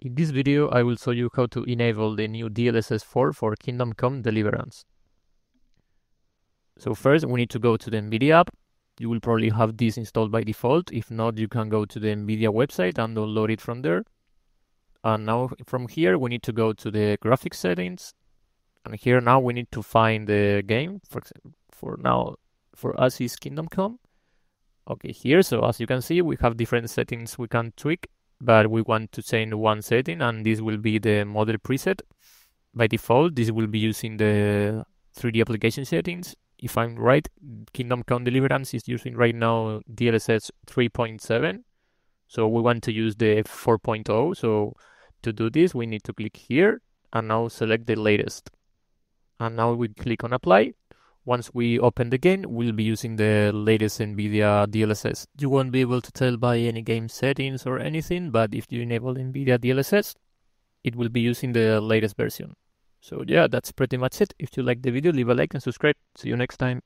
In this video, I will show you how to enable the new DLSS 4 for Kingdom Come Deliverance. So first, we need to go to the NVIDIA app. You will probably have this installed by default. If not, you can go to the NVIDIA website and download it from there. And now from here, we need to go to the graphics settings. And here now we need to find the game. For for now, for us is Kingdom Come. Okay, here, so as you can see, we have different settings we can tweak but we want to change one setting and this will be the model preset. By default, this will be using the 3D application settings. If I'm right, Kingdom Come Deliverance is using right now DLSS 3.7. So we want to use the 4.0. So to do this, we need to click here and now select the latest. And now we click on apply once we open the game, we'll be using the latest NVIDIA DLSS. You won't be able to tell by any game settings or anything, but if you enable NVIDIA DLSS, it will be using the latest version. So yeah, that's pretty much it. If you like the video, leave a like and subscribe. See you next time.